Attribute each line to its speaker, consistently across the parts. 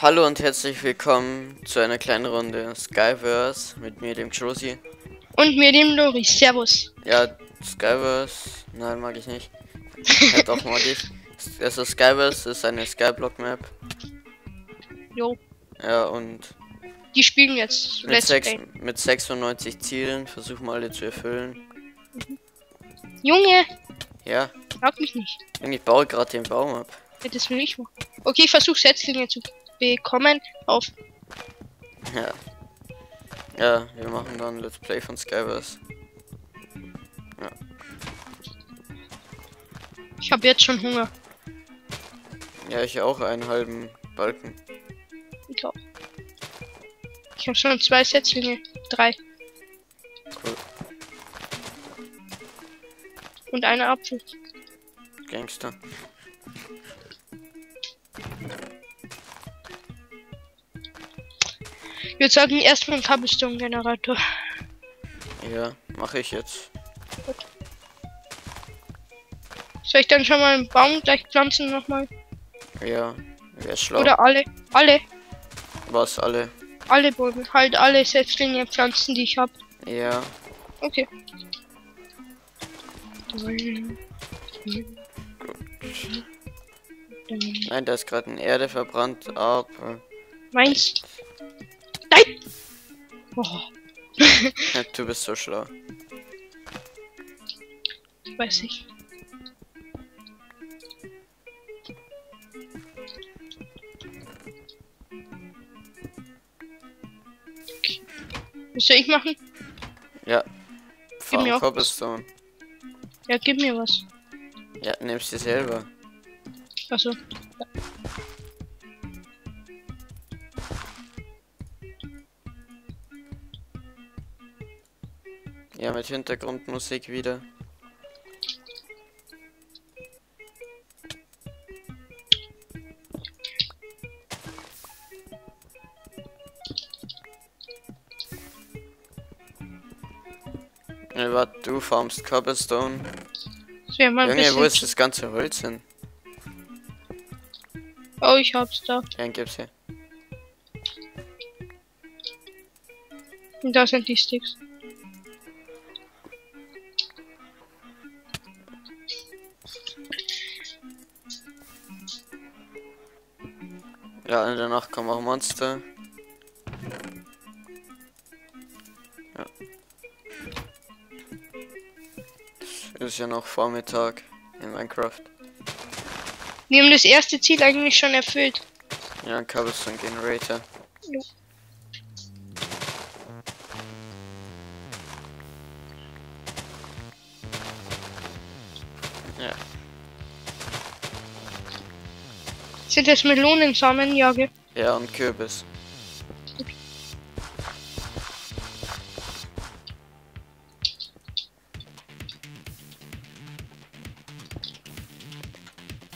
Speaker 1: Hallo und herzlich willkommen zu einer kleinen Runde Skyverse mit mir, dem Josie.
Speaker 2: Und mir dem Loris. Servus.
Speaker 1: Ja, Skyverse, nein, mag ich nicht. Ja, doch mag ich. Also Skyverse ist eine Skyblock Map.
Speaker 2: Jo.
Speaker 1: Ja, und
Speaker 2: Die spielen jetzt
Speaker 1: mit,
Speaker 2: Let's
Speaker 1: sechs, mit 96 Zielen versuchen wir alle zu erfüllen.
Speaker 2: Junge,
Speaker 1: Ja,
Speaker 2: frag mich nicht.
Speaker 1: und ich baue gerade den Baum ab.
Speaker 2: Ja, Das will ich machen. Okay, ich versuche Setzlinge zu bekommen auf.
Speaker 1: Ja. Ja, wir machen dann Let's Play von Skyverse.
Speaker 2: Ich habe jetzt schon Hunger.
Speaker 1: Ja, ich auch einen halben Balken.
Speaker 2: Ich auch. Ich habe schon zwei Setzlinge. Drei.
Speaker 1: Cool.
Speaker 2: Und eine Apfel.
Speaker 1: Gangster.
Speaker 2: Würde sagen, erstmal ein Cobblestone-Generator.
Speaker 1: Ja, mache ich jetzt.
Speaker 2: Soll ich dann schon mal einen Baum gleich pflanzen nochmal?
Speaker 1: Ja, wäre schlau.
Speaker 2: Oder alle? Alle?
Speaker 1: Was alle?
Speaker 2: Alle Bäume. Halt alle Setzlinge pflanzen, die ich habe.
Speaker 1: Ja,
Speaker 2: Okay.
Speaker 1: nein, da ist gerade in Erde verbrannt, aber
Speaker 2: Meins. Nein! Oh,
Speaker 1: du bist so schlau.
Speaker 2: weiß ich. Okay. Was soll ich machen?
Speaker 1: Ja.
Speaker 2: Gib mir auch
Speaker 1: Cobblestone.
Speaker 2: Ja, gib mir was.
Speaker 1: Ja, nimmst du selber.
Speaker 2: Also.
Speaker 1: Ja, mit Hintergrundmusik wieder. Ja, warte, du farmst Cobblestone. Junge, wo ist das ganze Holz hin?
Speaker 2: Oh, ich hab's da.
Speaker 1: Ja, gib's her.
Speaker 2: Und da sind die Sticks.
Speaker 1: Ja, und danach kommen auch Monster. Ja. Es ist ja noch Vormittag in Minecraft.
Speaker 2: Wir haben das erste Ziel eigentlich schon erfüllt.
Speaker 1: Ja, ein Cobblestone Generator. Ja,
Speaker 2: Sind das Melonensamen? Ja, gell?
Speaker 1: ja, und Kürbis.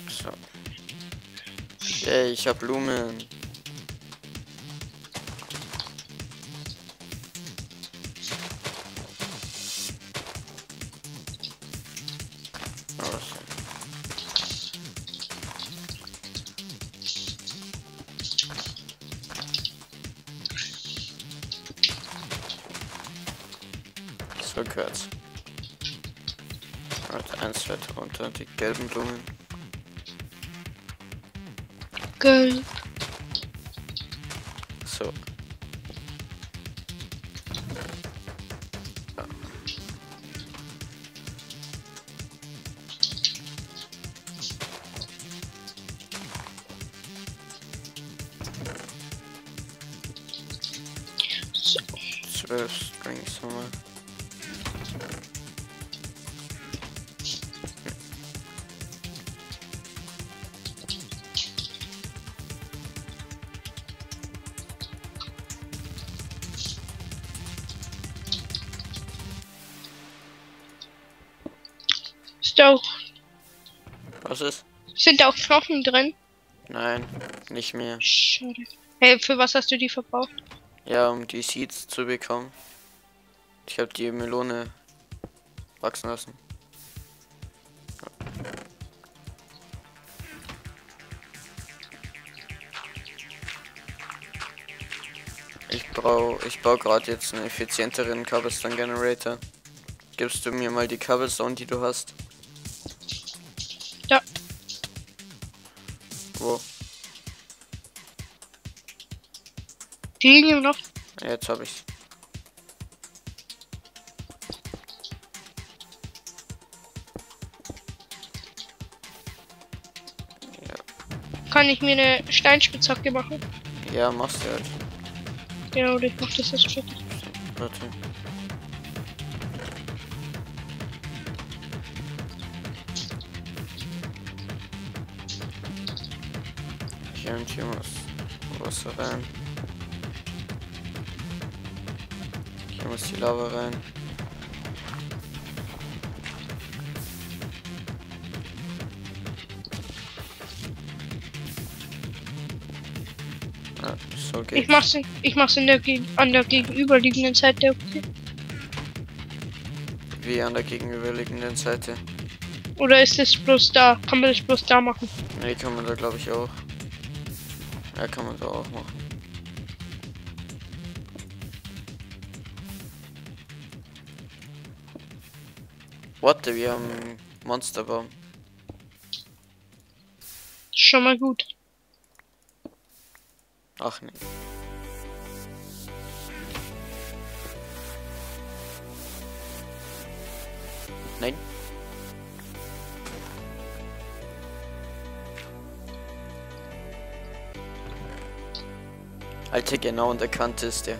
Speaker 1: So. Yay, ich hab Blumen. So gehört's. Warte, eins weiter runter, die gelben Blumen.
Speaker 2: Geil.
Speaker 1: So. Ja.
Speaker 2: So.
Speaker 1: Zwölf Strings haben wir.
Speaker 2: Sind da auch Knochen drin?
Speaker 1: Nein, nicht mehr.
Speaker 2: Schade. Hey, für was hast du die verbraucht?
Speaker 1: Ja, um die Seeds zu bekommen. Ich habe die Melone wachsen lassen. Ich brauche, ich baue gerade jetzt einen effizienteren Cobblestone Generator. Gibst du mir mal die Cobblestone, die du hast?
Speaker 2: Die liegen im Loft.
Speaker 1: Ja, Jetzt habe ich.
Speaker 2: Kann ich mir eine Steinspitzhacke machen?
Speaker 1: Ja, machst du halt.
Speaker 2: Genau, ich mach das jetzt fertig.
Speaker 1: Warte. Hier und hier muss Wasser rein. Hier muss die Lava rein. Ah, so
Speaker 2: Ich
Speaker 1: geht's.
Speaker 2: mach's, in, ich mach's in der, an der gegenüberliegenden Seite. Okay.
Speaker 1: Wie an der gegenüberliegenden Seite.
Speaker 2: Oder ist es bloß da? Kann man das bloß da machen?
Speaker 1: Nee, kann man da glaube ich auch. Ja, kann man da auch machen. Warte, wir haben Monsterbaum.
Speaker 2: Schon mal gut.
Speaker 1: Ach nee. Nein. Alter, genau an der Kante ist der.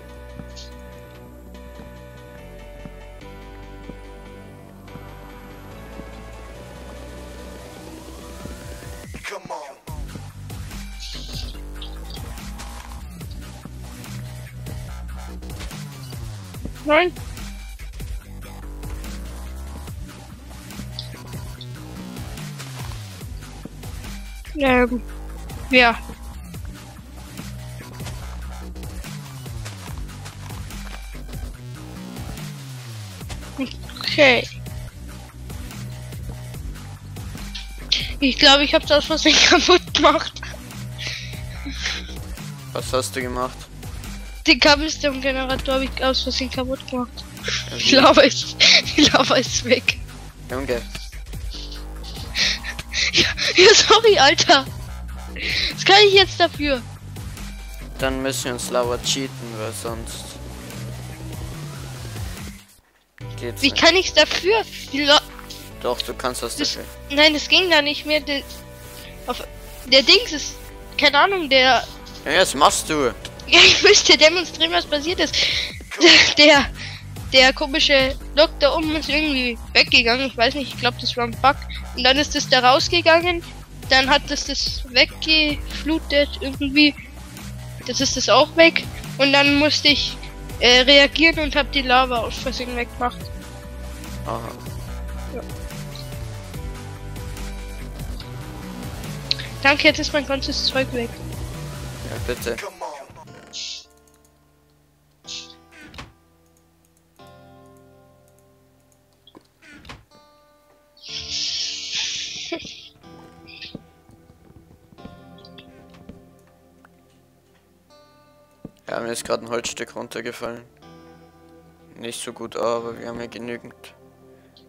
Speaker 2: Nein. Ähm, ja. Okay. Ich glaube, ich habe das Versehen kaputt gemacht.
Speaker 1: Was hast du gemacht?
Speaker 2: Den Cobblestone-Generator habe ich aus Versehen kaputt gemacht.
Speaker 1: Ja,
Speaker 2: Die
Speaker 1: wie?
Speaker 2: Lava ist, die Lava ist weg.
Speaker 1: Junge,
Speaker 2: Ja, sorry, Alter. Was kann ich jetzt dafür?
Speaker 1: dann müssen wir uns Lava cheaten, weil sonst geht's
Speaker 2: Wie
Speaker 1: nicht.
Speaker 2: kann ich's dafür?
Speaker 1: Doch, du kannst das
Speaker 2: Das-
Speaker 1: dafür.
Speaker 2: Nein, das ging da nicht mehr. Der, auf, der Dings ist, keine Ahnung, der.
Speaker 1: Ja, das machst du.
Speaker 2: Ja, ich müsste demonstrieren, was passiert ist. Der, der komische Block da oben ist irgendwie weggegangen. Ich weiß nicht, ich glaube, das war ein Bug. Und dann ist es da rausgegangen. Dann hat es das weggeflutet irgendwie. Das ist das auch weg. Und dann musste ich äh, reagieren und habe die Lava aus Versehen weggemacht.
Speaker 1: Aha.
Speaker 2: Danke, jetzt ist mein ganzes Zeug weg.
Speaker 1: Ja, bitte. Gerade ein Holzstück runtergefallen. Nicht so gut, aber wir haben ja genügend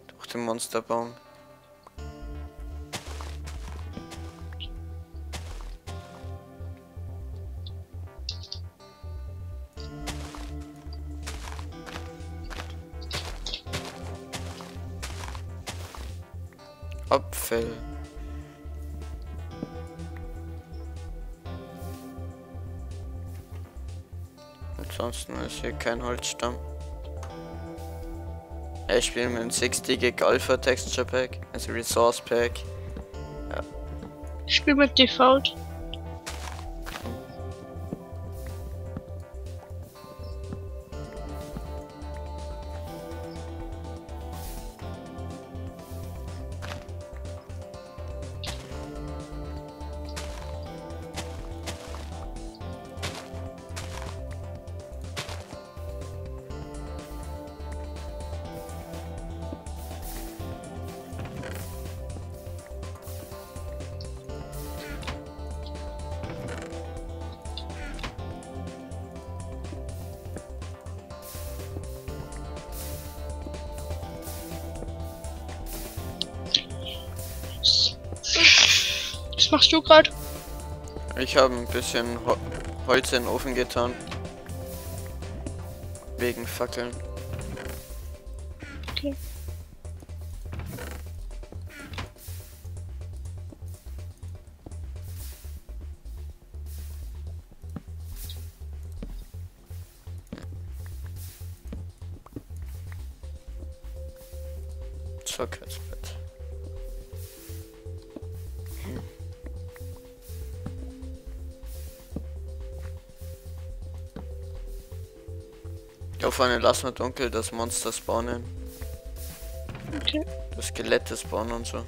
Speaker 1: durch den Monsterbaum. Apfel. Ansonsten ist hier kein Holzstamm. Ja, ich spiele mit dem 6-Gig Alpha Texture Pack, also Resource Pack.
Speaker 2: Ich spiele mit Default. Was machst du gerade?
Speaker 1: Ich habe ein bisschen Ho Holz in den Ofen getan. Wegen Fackeln.
Speaker 2: Okay.
Speaker 1: Ins Ja, vor allem lass mal dunkel, das Monster spawnen.
Speaker 2: Okay.
Speaker 1: Das Skelette spawnen und so.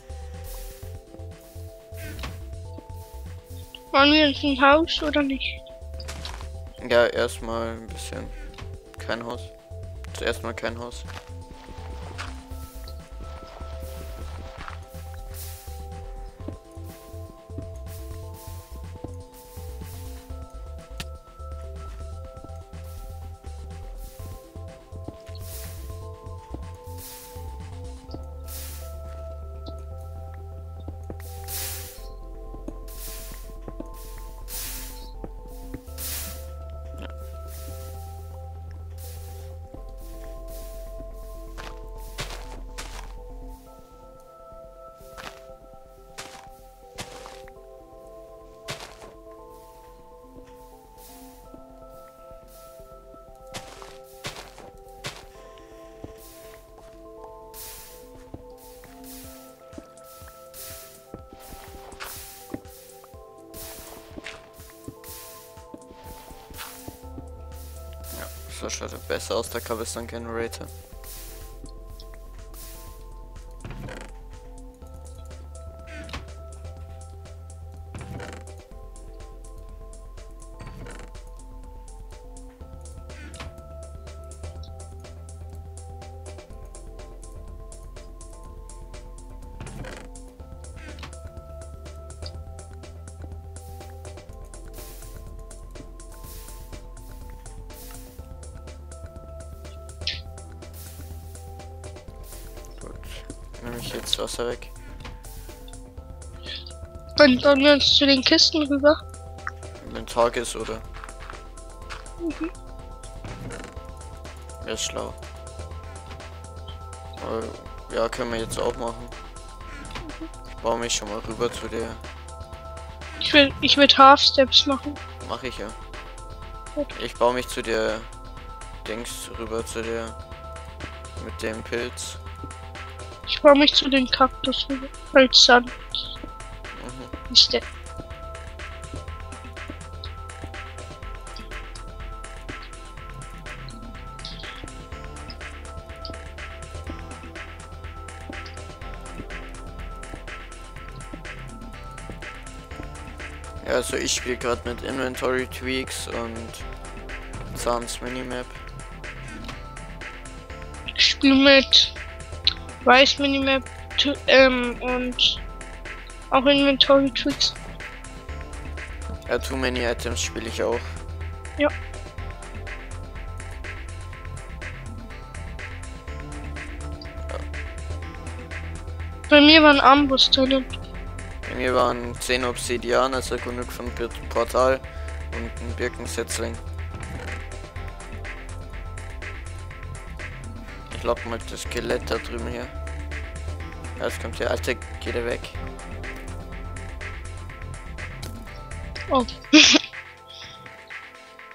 Speaker 2: Wollen wir uns ein Haus oder nicht?
Speaker 1: Ja, erstmal ein bisschen. Kein Haus. Zuerst mal kein Haus. Er besser aus, der Cobblestone Generator. Nehme ich jetzt Wasser weg.
Speaker 2: Dann bauen wir uns zu den Kisten rüber.
Speaker 1: Wenn Tag ist, oder?
Speaker 2: Mhm.
Speaker 1: Wäre schlau. Aber, ja, können wir jetzt auch machen. Ich baue mich schon mal rüber zu der.
Speaker 2: Ich will, ich will Half Steps machen.
Speaker 1: Mache ich ja.
Speaker 2: Gut.
Speaker 1: Ich baue mich zu der Dings rüber zu der mit dem Pilz.
Speaker 2: Ich baue mich zu den Kaktus Sand
Speaker 1: Mhm.
Speaker 2: ist der.
Speaker 1: Ja, also ich spiele gerade mit Inventory Tweaks und Zahns Minimap.
Speaker 2: Ich spiele mit Rice Minimap ähm, und auch Inventory Tricks.
Speaker 1: Ja, Too Many Items spiele ich auch.
Speaker 2: Ja. Bei mir waren Armbrust drinnen.
Speaker 1: Bei mir waren 10 Obsidian, also genug von Portal und ein Birkensetzling. Ich lock mal das Skelett da drüben her. Ja, jetzt kommt der alte, geht er weg.
Speaker 2: Oh,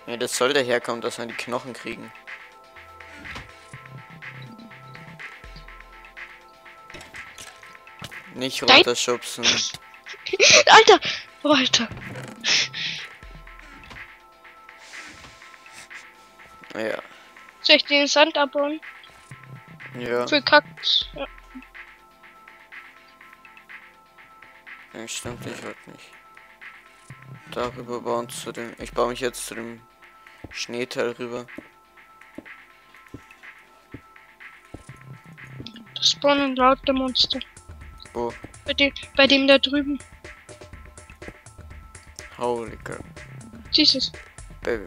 Speaker 1: Ja, das soll daherkommen, dass wir die Knochen kriegen. Nicht runterschubsen.
Speaker 2: Alter! Oh, Alter!
Speaker 1: Ja.
Speaker 2: Soll ich den Sand abbauen?
Speaker 1: Ja.
Speaker 2: Für Kaktus. Ja.
Speaker 1: ja stimmt, ich wollte nicht. Darüber bauen zu dem. Ich baue mich jetzt zu dem Schneeteil rüber.
Speaker 2: Das spawnen lauter Monster.
Speaker 1: Wo?
Speaker 2: Bei dem, bei dem da drüben.
Speaker 1: Holy crap.
Speaker 2: Dieses.
Speaker 1: Baby.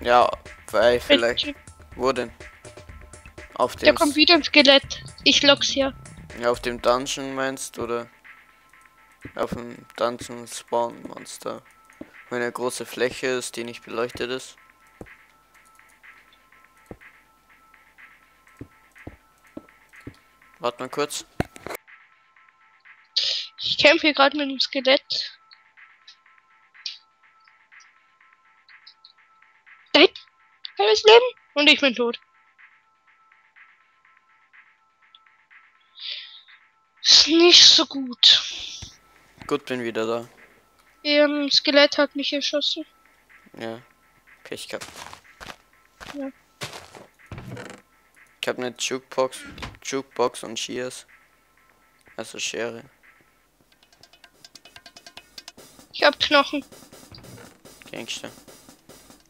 Speaker 1: Ja, weil vielleicht. Wo denn? Auf
Speaker 2: Der
Speaker 1: dem.
Speaker 2: kommt wieder ein Skelett. Ich lock's hier.
Speaker 1: Ja, auf dem Dungeon meinst oder? Auf dem Dungeon Spawn Monster. Wenn eine große Fläche ist, die nicht beleuchtet ist. Warte mal kurz.
Speaker 2: Ich kämpfe hier gerade mit dem Skelett. Nein! Halbes Leben! Und ich bin tot. Ist nicht so gut.
Speaker 1: Gut, bin wieder da.
Speaker 2: Ihr Skelett hat mich erschossen.
Speaker 1: Ja. Pech gehabt.
Speaker 2: Ja.
Speaker 1: Ich habe eine Jukebox, Jukebox und Shears. Also Schere.
Speaker 2: Ich hab Knochen.
Speaker 1: Gangster.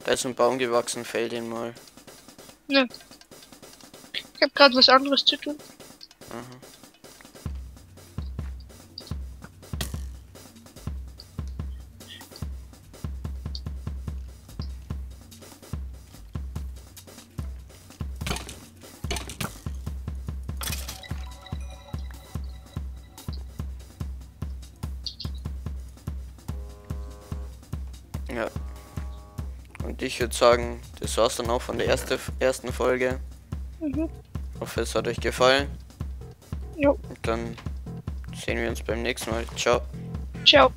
Speaker 1: Da ist ein Baum gewachsen, fäll den mal.
Speaker 2: Ne. Ich hab gerade was anderes zu tun.
Speaker 1: Aha. Ich würde sagen, das war's dann auch von der erste, ersten Folge.
Speaker 2: Mhm.
Speaker 1: hoffe, es hat euch gefallen.
Speaker 2: Jo.
Speaker 1: Und dann sehen wir uns beim nächsten Mal. Ciao.
Speaker 2: Ciao.